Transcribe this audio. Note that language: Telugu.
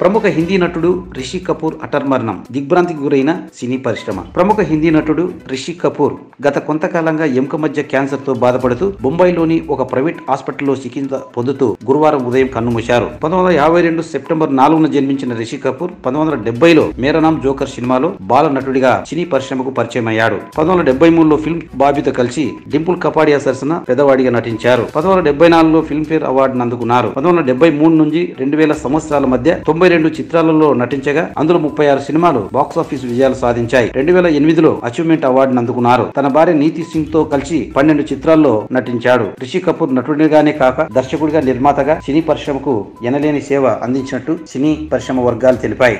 ప్రముఖ హిందీ నటుడు రిషి కపూర్ అటర్ మరణం దిగ్భ్రాంతికి గురైన సినీ పరిశ్రమ. ప్రముఖ హిందీ నటుడు రిషి కపూర్ గత కొంతకాలంగా ఎముక మధ్య క్యాన్సర్తో బాధపడుతూ బొంబాయిలోని ఒక ప్రైవేట్ హాస్పిటల్లో చికిత్స పొందుతూ గురువారం ఉదయం కన్నుమూశారు. పంతొమ్మిది వందల యాభై రెండు సెప్టెంబర్ నాలుగున జన్మించిన రిషి కపూర్ పంతొమ్మిది వందల డెబ్బైలో మేరనామ్ జోకర్ సినిమాలో బాల నటుడిగా సినీ పరిశ్రమకు పరిచయం అయ్యాడు పంతొమ్మిది వందల డెబ్బై మూడులో ఫిల్మ్ బాబీతో కలిసి డింపుల్ కపాడియా సరసన పెద్దవాడిగా నటించారు. పంతొమ్మిది వందల డెబ్బై నాలుగులో ఫిల్మ్ఫేర్ అవార్డును అందుకున్నారు పంతొమ్మిది వందల డెబ్బై మూడు నుంచి రెండు వేల సంవత్సరాల మధ్య తొంభై రెండు చిత్రాలలో నటించగా అందులో ముప్పై ఆరు సినిమాలు బాక్సాఫీస్ విజయాలు సాధించాయి. రెండు వేల ఎనిమిదిలో అచీవ్మెంట్ అవార్డును అందుకున్నారు. తన భార్య నీతి సింగ్తో కలిసి పన్నెండు చిత్రాల్లో నటించాడు. రిషి కపూర్ నటుడిగానే కాక దర్శకుడిగా నిర్మాతగా సినీ పరిశ్రమకు ఎనలేని సేవ అందించినట్టు సినీ పరిశ్రమ వర్గాలు తెలిపాయి.